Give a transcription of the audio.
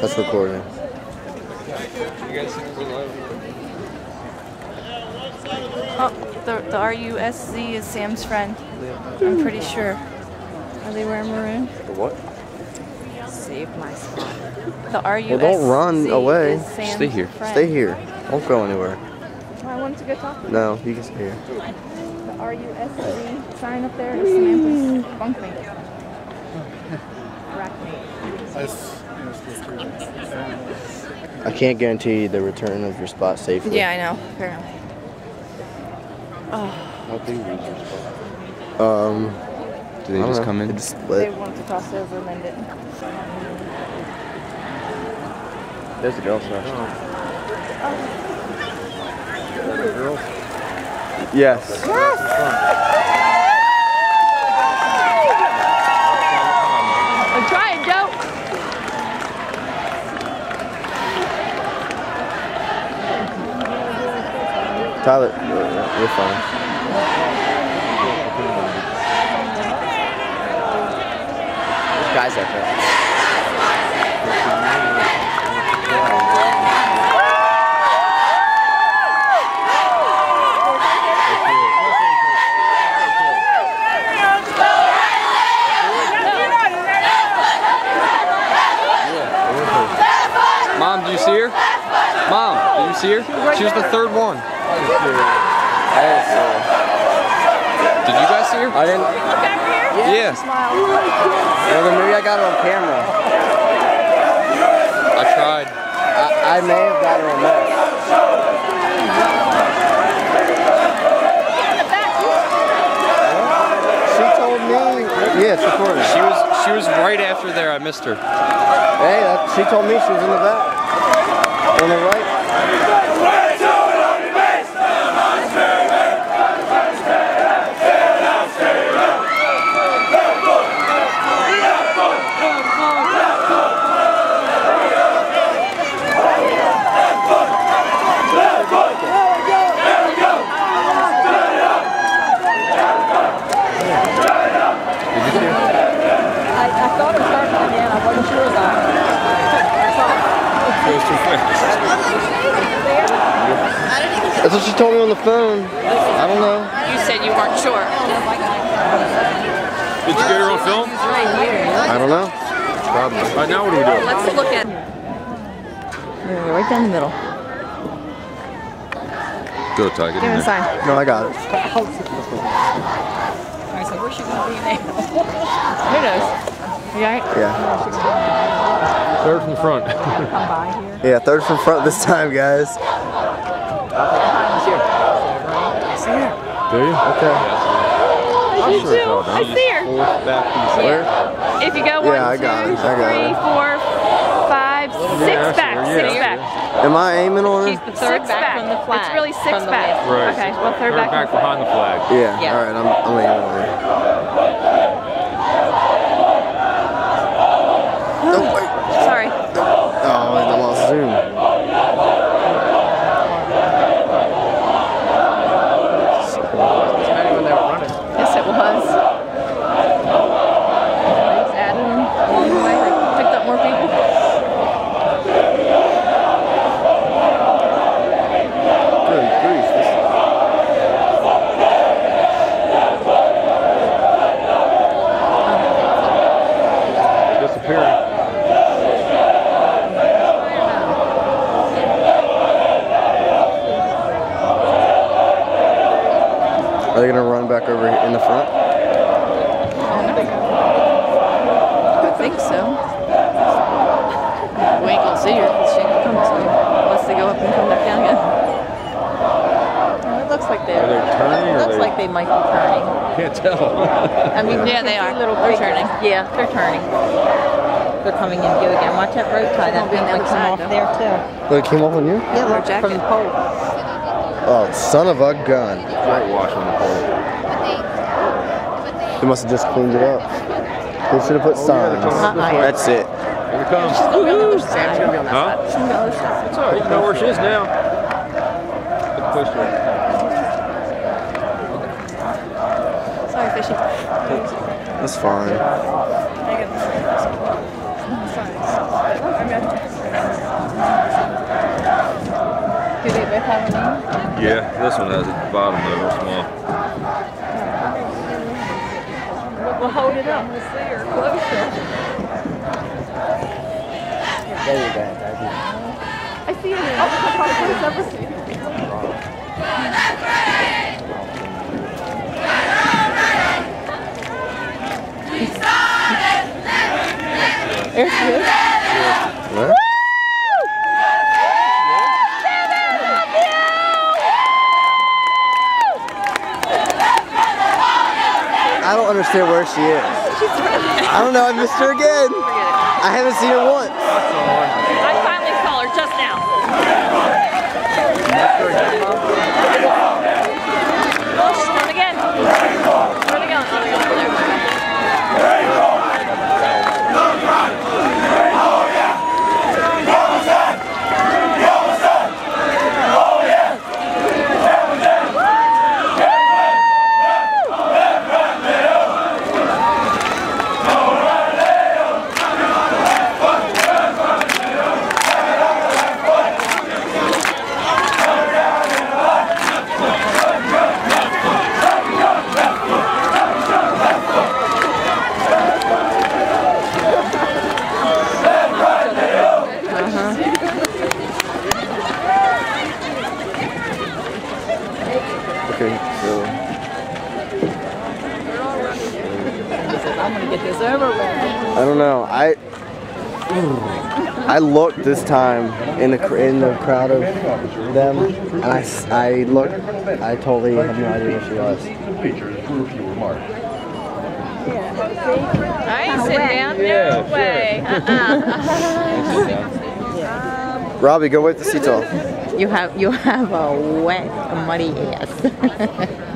That's recording. Oh, the, the RUSZ is Sam's friend. I'm pretty sure. Are they wearing maroon? The what? Save my spot. The RUSZ Well, don't run away. is Sam's Stay here. friend. Stay here. Don't go anywhere. Well, I wanted to go talk to them. No, you can stay here. The RUSZ sign up there is Samantha's bunkmate. Rackmate. I can't guarantee the return of your spot safely. Yeah, I know. Apparently. How big is your spot? Um, Do they I just know. come in? It just They split. wanted to cross over and then didn't. There's the girls now. Yes. Tyler, you're you're fine. There's guys out there. Mom, do you see her? Mom, do you see her? She was the third one. Did you guys see her? I didn't. Yeah. Well, then maybe I got it on camera. I tried. I, I may have got it on this. She told me. Yeah, it's recording. She was she was right after there. I missed her. Hey, that, she told me she was in the back. In the right. I, I thought it was her coming in. I wasn't sure about it. That's what she told me on the phone. I don't know. You said you weren't sure. Did you get her on film? I don't know. All right, now what do we do? Let's look at. Right down the middle. Go, Ty. Get Give him in a there. sign. No, I got it. I said, where's she going to be now? Who knows? You? Yeah. Third from the front. Come by here. Yeah, third from front this time, guys. do you? Okay. I do too. I see her. Fourth back piece. Where? If you go Yeah, I got two, it. I got three, it. four, five, six Yeah, back. sure, Six yeah. back. Am I aiming on She's the third Six back, from the flag. It's really six back. Right. Okay, well, third, Third back. back behind the flag. Yeah. Yeah. All right, I'm, I'm aiming on her. No, wait. Sorry. Oh, wait, I lost zoom. Yes, it was. Just added them along the way. They picked up more people. Good grief. This, Disappearing. Are they gonna run back over in the front? I think so. We ain't gonna see her 'cause she ain't coming soon. Unless they go up and come back down again. It looks like they're. they turning It looks they? like they might be turning. Can't tell. I mean, Yeah, you they are. Little They're turning. Yeah, they're turning. They're coming in view again. Watch that road tie. That Won't thing on the might come off though. there too. It came off on you? Yeah, Her look from the pole. Oh, son of a gun. Whitewash on the pole. They must have just cleaned it up. They should have put oh, signs. That's it. Here it comes. She's going to be on the other side. She's going to be on that huh? side. She's on the other side. It's all right. You know where she is now. Good push her. Sorry, fishy. That's fine. Do they both have a name? Yeah, this one has a bottom though, small. We'll hold it up. We'll see her closer. There you go. I see it. Oh, I probably could have never seen it. There she is. What? I don't understand where she is. I don't know. I missed her again. I haven't seen her once. I finally saw her just now. I'm gonna get this over with. I don't know. I I looked this time in the in the crowd of them, and I, s- I looked. I totally had no idea who she was. features for a few remarks. I ain't sitting down. Yeah, No way. Uh-uh. Robbie, go wait the seats off. You have you have a wet, muddy ass.